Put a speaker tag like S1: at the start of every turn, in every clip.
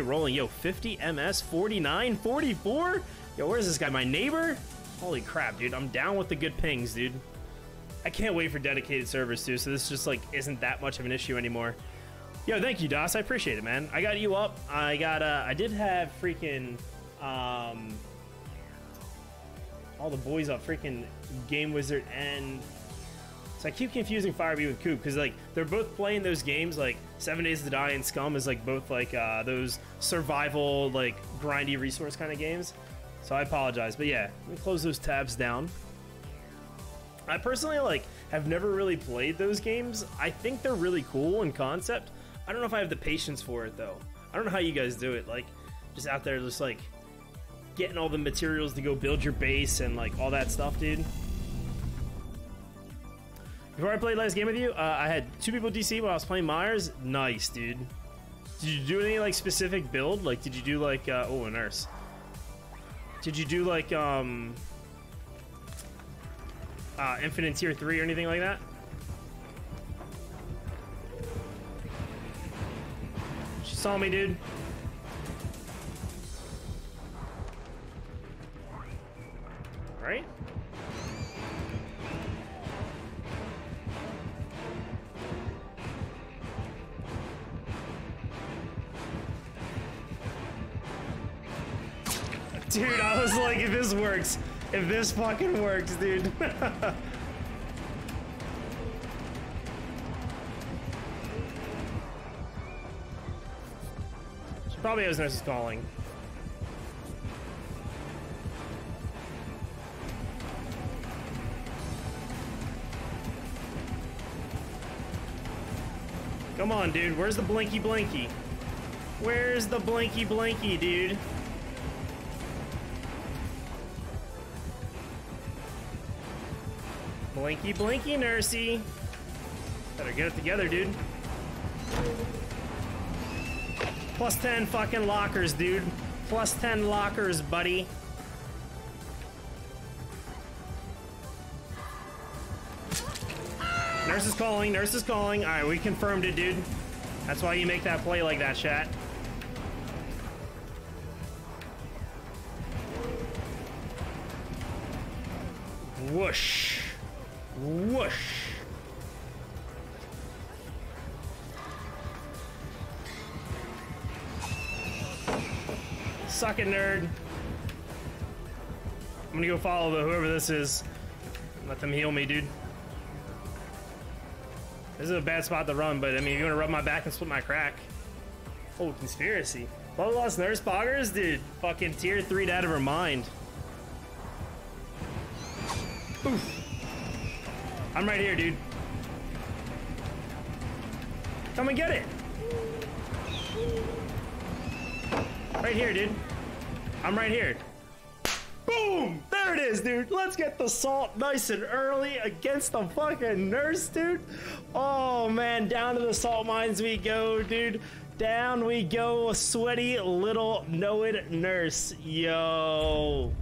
S1: rolling. Yo, 50 MS, 49, 44? Yo, where's this guy? My neighbor? Holy crap, dude. I'm down with the good pings, dude. I can't wait for dedicated servers, too, so this just, like, isn't that much of an issue anymore. Yo, thank you, DOS. I appreciate it, man. I got you up. I got, uh, I did have freaking, um, all the boys up, freaking Game Wizard and so I keep confusing Firebee with Coop because like they're both playing those games like Seven Days to Die and Scum is like both like uh, those survival like grindy resource kind of games. So I apologize, but yeah, let me close those tabs down. I personally like have never really played those games. I think they're really cool in concept. I don't know if I have the patience for it though. I don't know how you guys do it. Like just out there, just like getting all the materials to go build your base and like all that stuff, dude. Before I played last game with you, uh, I had two people DC while I was playing Myers. Nice, dude. Did you do any like specific build? Like, did you do like uh, oh a nurse? Did you do like um uh, Infinite Tier three or anything like that? She saw me, dude. Right? Dude, I was like, if this works, if this fucking works, dude. she probably has nurses calling. Come on, dude. Where's the blinky blinky? Where's the blinky blinky, dude? Blinky, blinky, nursey. Better get it together, dude. Plus 10 fucking lockers, dude. Plus 10 lockers, buddy. Nurse is calling, nurse is calling. Alright, we confirmed it, dude. That's why you make that play like that, chat. Whoosh. Whoosh. Suck it, nerd. I'm gonna go follow the whoever this is. Let them heal me, dude. This is a bad spot to run, but I mean, if you wanna rub my back and split my crack. Oh, conspiracy. Love lost nurse poggers? Dude, fucking tier 3 out of her mind. Oof. I'm right here, dude. Come and get it. Right here, dude. I'm right here. Boom! There it is, dude. Let's get the salt nice and early against the fucking nurse, dude. Oh, man. Down to the salt mines we go, dude. Down we go, sweaty little know-it nurse. Yo.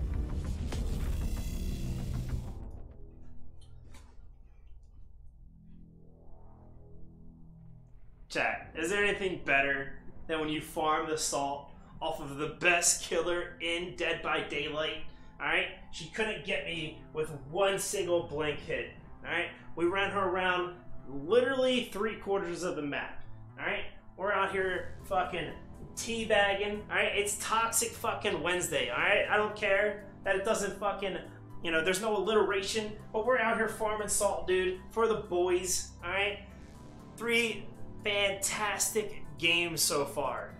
S1: Chat, is there anything better than when you farm the salt off of the best killer in Dead by Daylight? Alright? She couldn't get me with one single blink hit. Alright? We ran her around literally three quarters of the map. Alright? We're out here fucking teabagging. Alright? It's toxic fucking Wednesday. Alright? I don't care that it doesn't fucking you know, there's no alliteration, but we're out here farming salt, dude, for the boys, alright? Three fantastic game so far.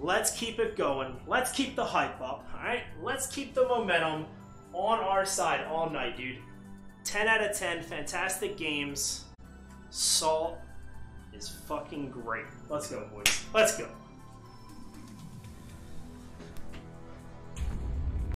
S1: Let's keep it going. Let's keep the hype up, alright? Let's keep the momentum on our side all night, dude. 10 out of 10, fantastic games. Salt is fucking great. Let's go, boys. Let's go.